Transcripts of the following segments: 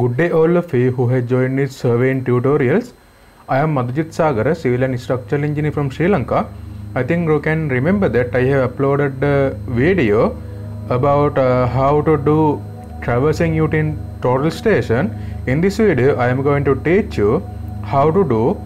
Good day all of you who have joined these surveying tutorials. I am Madujith Sagara, civil and structural engineer from Sri Lanka. I think you can remember that I have uploaded a video about uh, how to do traversing ut in total station. In this video, I am going to teach you how to do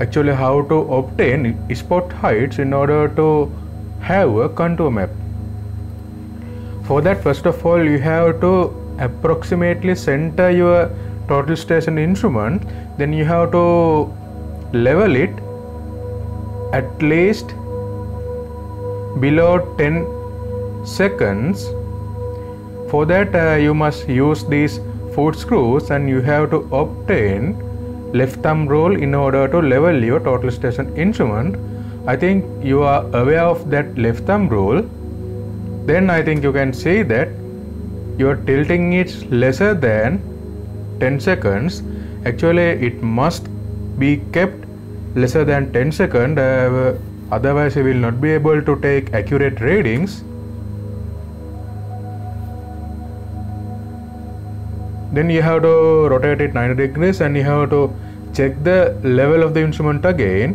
actually how to obtain spot heights in order to have a contour map. For that, first of all, you have to approximately center your total station instrument, then you have to level it at least below 10 seconds. For that, uh, you must use these foot screws and you have to obtain left thumb rule in order to level your total station instrument. I think you are aware of that left thumb rule. Then I think you can see that your tilting is lesser than 10 seconds. Actually, it must be kept lesser than 10 seconds. Uh, otherwise, you will not be able to take accurate readings. then you have to rotate it 90 degrees and you have to check the level of the instrument again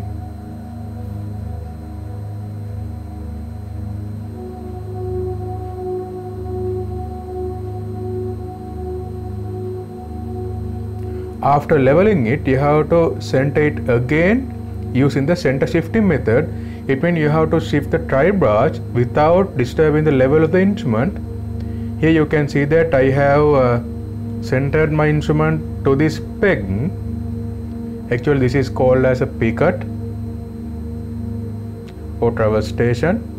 after leveling it you have to center it again using the center shifting method. It means you have to shift the tribrach without disturbing the level of the instrument. Here you can see that I have uh, centered my instrument to this peg. Actually this is called as a pivot or traverse station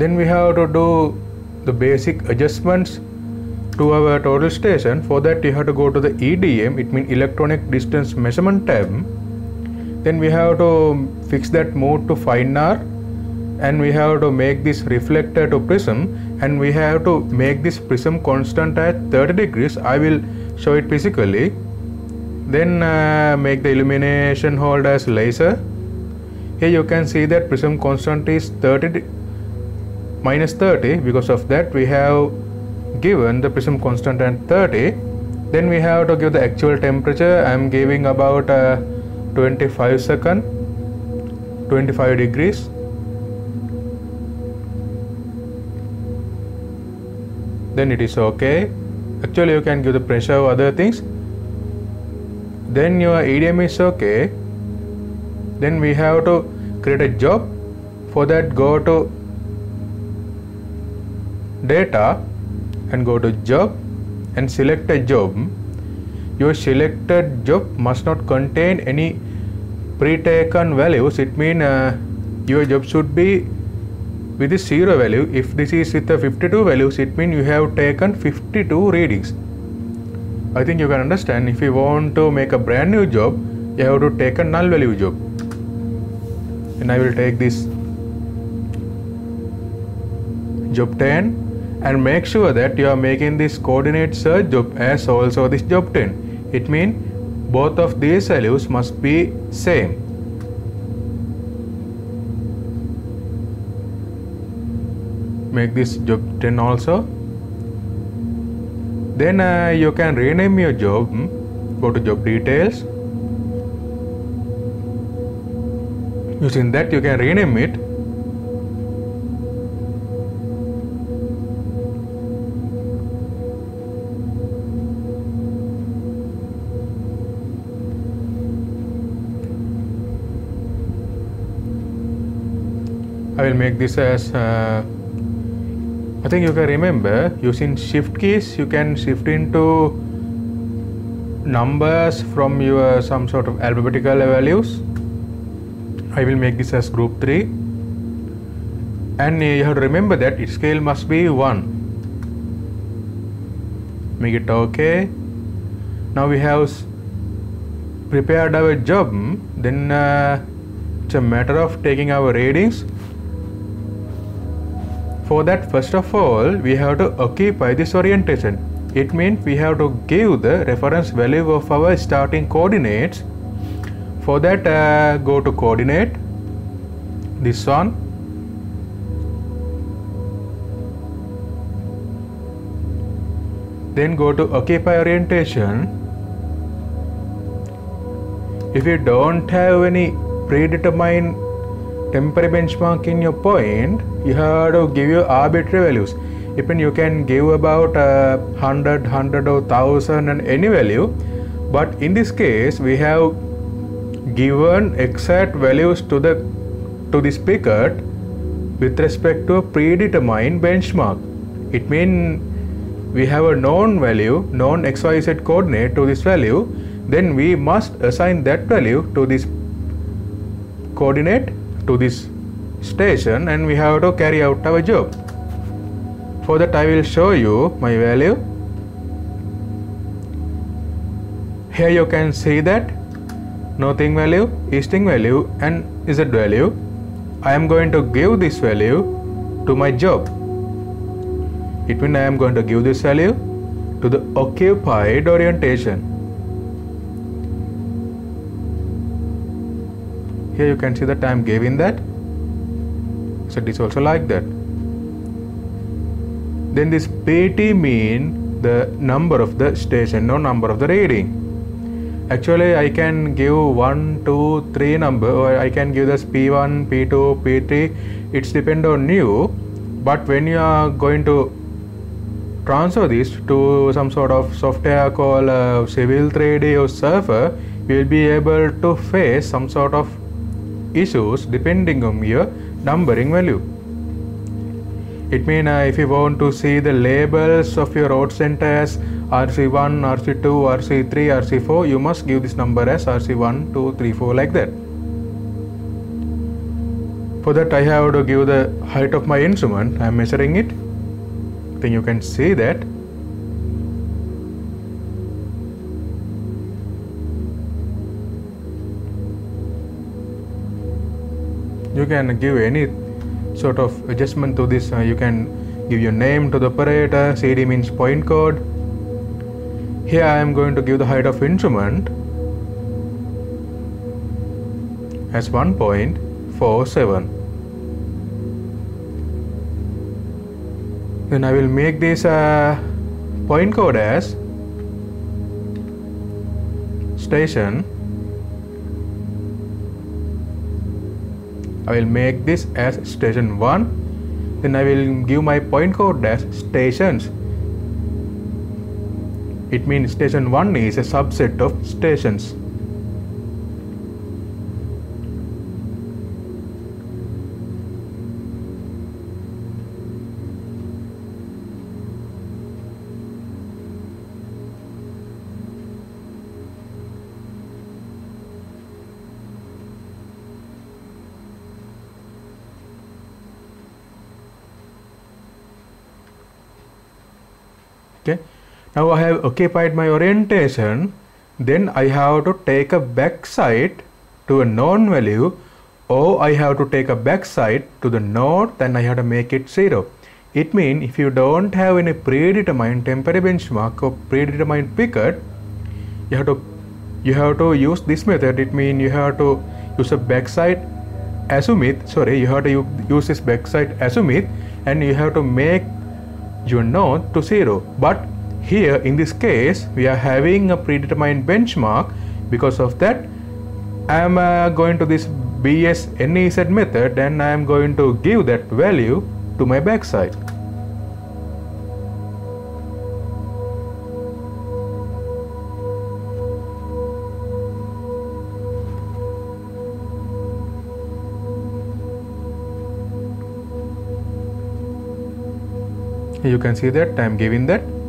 then we have to do the basic adjustments to our total station. For that you have to go to the EDM it means electronic distance measurement tab. Then we have to fix that mode to fine art and we have to make this reflector to prism and we have to make this prism constant at 30 degrees. I will show it physically. Then uh, make the illumination hold as laser. Here you can see that prism constant is 30 minus 30 because of that we have given the prism constant at 30 then we have to give the actual temperature. I am giving about uh, 25 second 25 degrees. Then it is okay. Actually you can give the pressure or other things. Then your EDM is okay. Then we have to create a job. For that go to data and go to job and select a job your selected job must not contain any pre-taken values. It means uh, your job should be with a zero value. If this is with a 52 values it means you have taken 52 readings. I think you can understand. If you want to make a brand new job you have to take a null value job. And i will take this. Job 10 and make sure that you are making this coordinate search job as also this job 10 it means both of these values must be same. Make this job 10 also. Then uh, you can rename your job hmm? go to job details. Using that you can rename it I will make this as uh, I think you can remember using shift keys you can shift into numbers from your some sort of alphabetical values. I will make this as group 3 and you have to remember that its scale must be 1 make it okay. Now we have prepared our job then uh, it's a matter of taking our readings for that first of all we have to occupy this orientation. It means we have to give the reference value of our starting coordinates. For that uh, go to coordinate. This one. Then go to occupy orientation. If you don't have any predetermined temporary benchmark in your point you have to give your arbitrary values. Even you can give about uh, 100 100 or 1000 and any value but in this case we have given exact values to the to this picket with respect to a predetermined benchmark. It means we have a known value known xyz coordinate to this value then we must assign that value to this coordinate to this station and we have to carry out our job. For that I will show you my value. Here you can see that northing value easting value and z value. I am going to give this value to my job. It means I am going to give this value to the occupied orientation here you can see that I am giving that. So it is also like that. Then this PT mean the number of the station no number of the reading. Actually I can give 1 2 3 number or I can give this P1 P2 P3 it's depend on you but when you are going to transfer this to some sort of software called uh, Civil 3D or Surfer you will be able to face some sort of issues depending on your numbering value it means uh, if you want to see the labels of your road centers RC1, RC2, RC3, RC4, you must give this number as RC1, 2, 3, 4 like that. For that I have to give the height of my instrument, I am measuring it. Then you can see that. Can give any sort of adjustment to this. Uh, you can give your name to the operator, CD means point code. Here I am going to give the height of instrument as 1.47. Then I will make this uh, point code as station I will make this as station 1 then I will give my point code as stations. It means station 1 is a subset of stations now I have occupied my orientation. Then I have to take a backsight to a known value or I have to take a backsight to the node then I have to make it 0 it means if you don't have any predetermined temporary benchmark or predetermined picket you have to you have to use this method. It means you have to use a backsight azimuth. Sorry you have to use this backsight azimuth and you have to make your node to 0 but here in this case we are having a predetermined benchmark. Because of that I am uh, going to this BS NEZ method and I am going to give that value to my backsight. You can see that I am giving that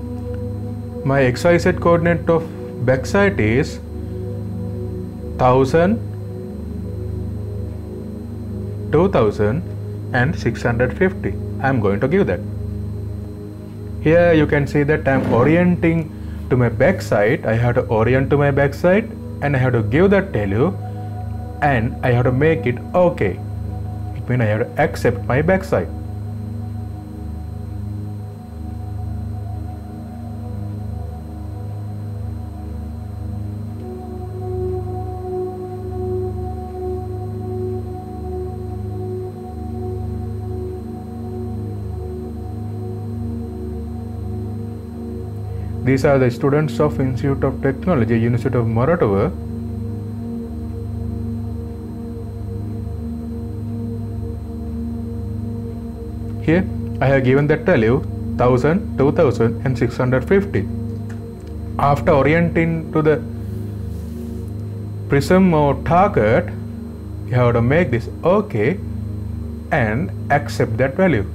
my xyz coordinate of backsight is 1000 2000 and 650 I am going to give that. Here you can see that I am orienting to my backsight. I have to orient to my backsight and I have to give that value and I have to make it okay. It means I have to accept my backsight these are the students of Institute of Technology, University of Moratuwa. Here I have given that value 1000, 2000 and 650. After orienting to the prism or target, you have to make this OK and accept that value.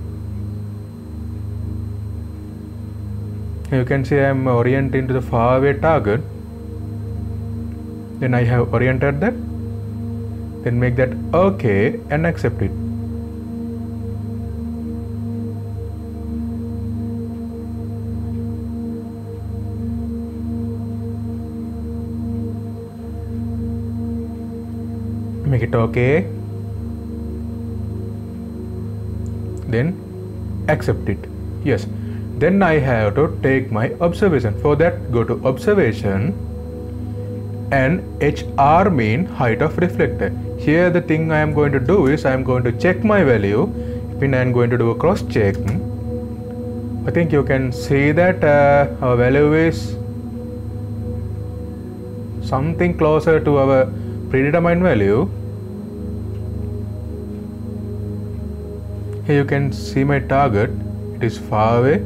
You can see I am orienting to the far away target. Then I have oriented that. Then make that OK and accept it. Make it OK then accept it. Yes then I have to take my observation. For that go to observation. And HR mean height of reflector. Here the thing I am going to do is I am going to check my value. When I am going to do a cross check I think you can see that uh, our value is something closer to our predetermined value. Here you can see my target. It is far away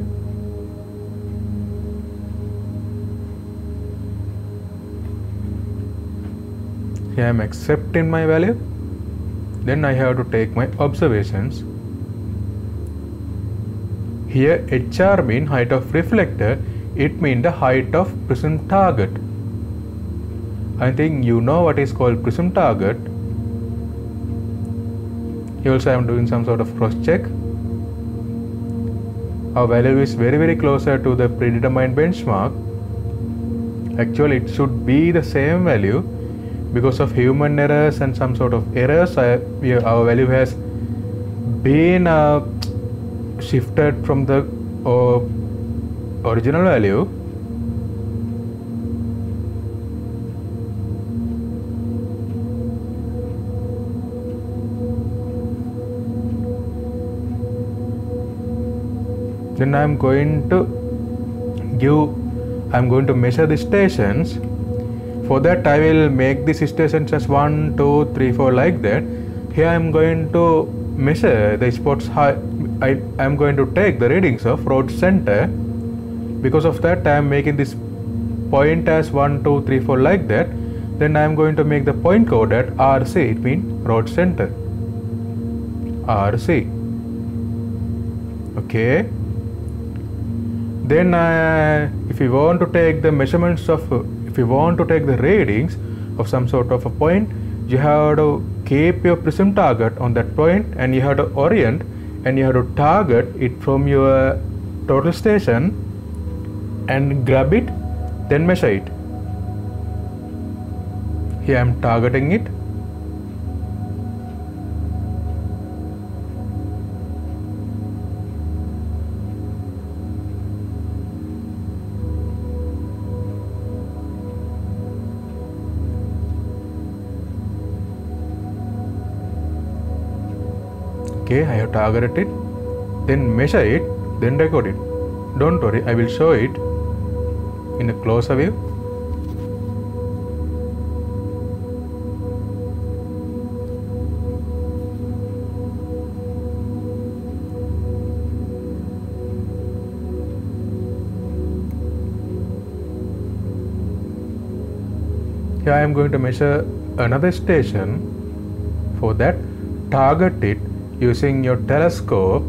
I am accepting my value. Then I have to take my observations. Here HR mean height of reflector. It mean the height of prism target. I think you know what is called prism target. Here also I am doing some sort of cross check our value is very very closer to the predetermined benchmark. Actually it should be the same value because of human errors and some sort of errors I, we, our value has been uh, shifted from the uh, original value then I am going to give I am going to measure the stations for that I will make this stations as 1 2 3 4 like that. Here I am going to measure the spots high. I am going to take the readings of road center. Because of that I am making this point as 1 2 3 4 like that. Then I am going to make the point code at RC it means road center. RC okay. Then uh, if you want to take the measurements of if you want to take the readings of some sort of a point you have to keep your prism target on that point and you have to orient and you have to target it from your total station and grab it then measure it. Here I am targeting it targeted it then measure it then record it. Don't worry I will show it in a closer view. Here I am going to measure another station for that target it using your telescope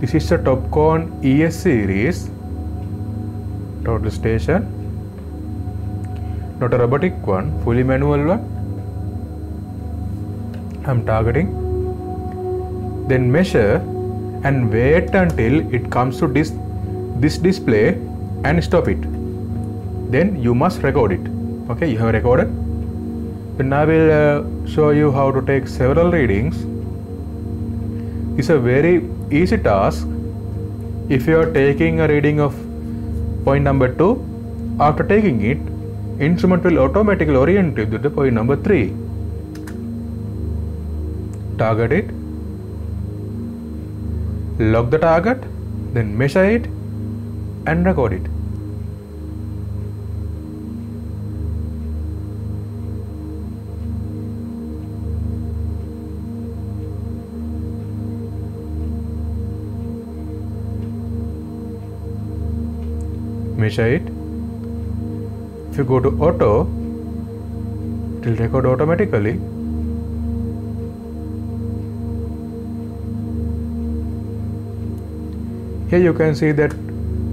this is a Topcon ES series total station not a robotic one fully manual one. I'm targeting. Then measure and wait until it comes to this this display and stop it. Then you must record it okay you have recorded. Then I will uh, show you how to take several readings. It's a very easy task. If you are taking a reading of point number 2 after taking it instrument will automatically orient you to the point number 3 target it. Lock the target then measure it and record it measure it. If you go to auto it will record automatically. Here you can see that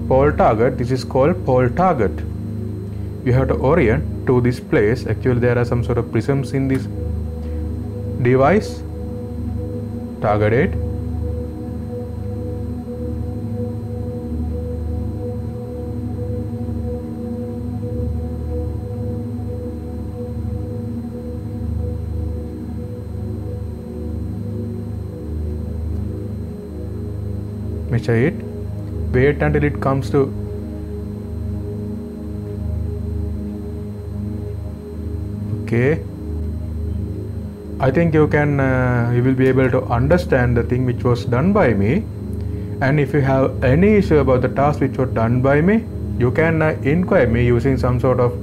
pole target this is called pole target. You have to orient to this place. Actually there are some sort of prisms in this device. Target it measure it wait until it comes to okay. I think you can uh, you will be able to understand the thing which was done by me. And if you have any issue about the task which was done by me you can uh, inquire me using some sort of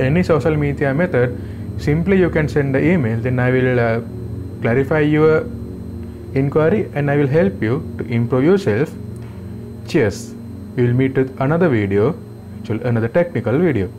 any social media method. Simply you can send the email then I will uh, clarify your inquiry and I will help you to improve yourself. Cheers. We will meet with another video, another technical video.